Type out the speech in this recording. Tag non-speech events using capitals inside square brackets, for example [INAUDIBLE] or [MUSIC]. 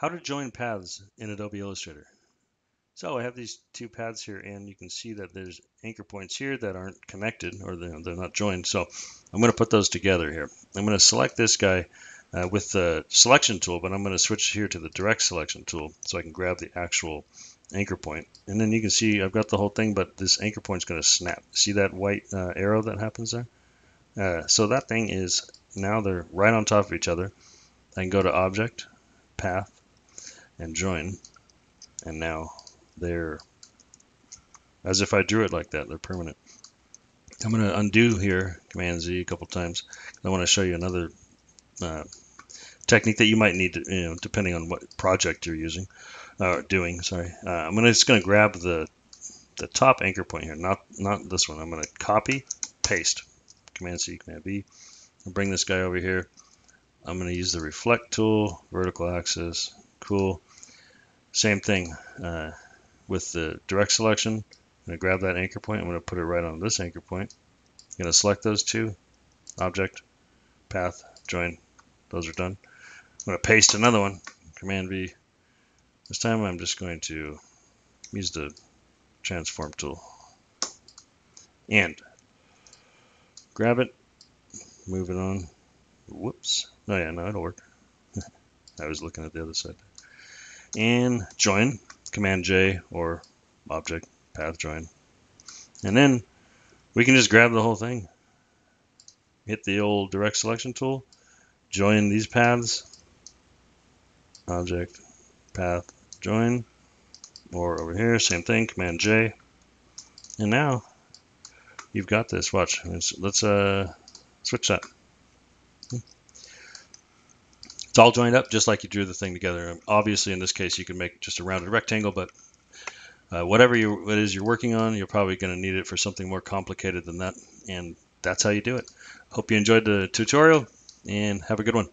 How to join paths in Adobe Illustrator. So I have these two paths here and you can see that there's anchor points here that aren't connected or they're, not joined. So I'm going to put those together here. I'm going to select this guy uh, with the selection tool, but I'm going to switch here to the direct selection tool so I can grab the actual anchor point. And then you can see I've got the whole thing, but this anchor point is going to snap. See that white uh, arrow that happens there? Uh, so that thing is now they're right on top of each other. I can go to Object, Path, and Join, and now they're as if I drew it like that. They're permanent. I'm going to undo here, Command Z a couple times. I want to show you another uh, technique that you might need to, you know, depending on what project you're using or uh, doing. Sorry, uh, I'm gonna just gonna grab the the top anchor point here, not not this one. I'm gonna copy, paste, Command C, Command V, and bring this guy over here. I'm gonna use the reflect tool, vertical axis, cool. Same thing uh, with the direct selection. I'm gonna grab that anchor point. I'm gonna put it right on this anchor point. I'm gonna select those two, object, path, join. Those are done. I'm gonna paste another one, Command V, this time I'm just going to use the transform tool and grab it, move it on. Whoops. Oh yeah, no, it'll work. [LAUGHS] I was looking at the other side. And join, Command J or object path join. And then we can just grab the whole thing. Hit the old direct selection tool, join these paths, object, path, join, or over here, same thing, Command J. And now you've got this. Watch. Let's, let's uh, switch that. All joined up just like you drew the thing together. Obviously, in this case, you can make just a rounded rectangle, but uh, whatever you it is you're working on, you're probably going to need it for something more complicated than that. And that's how you do it. Hope you enjoyed the tutorial and have a good one.